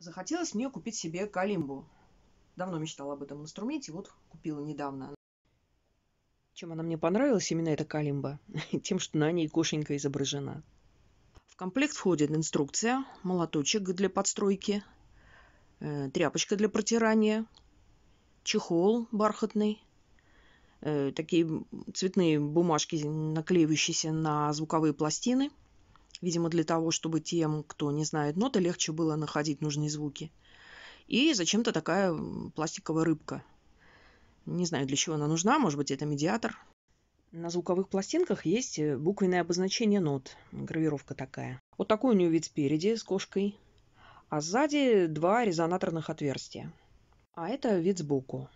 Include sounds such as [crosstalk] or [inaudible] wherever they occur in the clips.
Захотелось мне купить себе калимбу. Давно мечтала об этом инструменте, вот купила недавно. Чем она мне понравилась, именно эта калимба? [laughs] Тем, что на ней кошенька изображена. В комплект входит инструкция, молоточек для подстройки, э, тряпочка для протирания, чехол бархатный, э, такие цветные бумажки, наклеивающиеся на звуковые пластины – видимо, для того, чтобы тем, кто не знает ноты, легче было находить нужные звуки. И зачем-то такая пластиковая рыбка. Не знаю, для чего она нужна, может быть, это медиатор. На звуковых пластинках есть э, буквенное обозначение нот, гравировка такая. Вот такой у нее вид спереди с кошкой, а сзади два резонаторных отверстия. А это вид сбоку.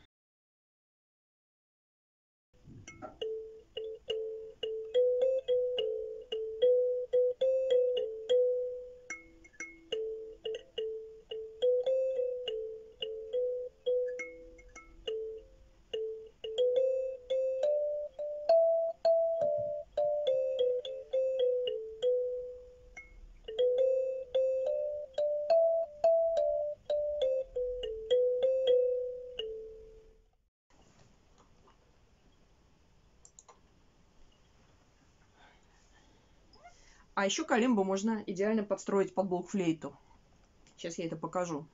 А еще калимбу можно идеально подстроить под блокфлейту. Сейчас я это покажу.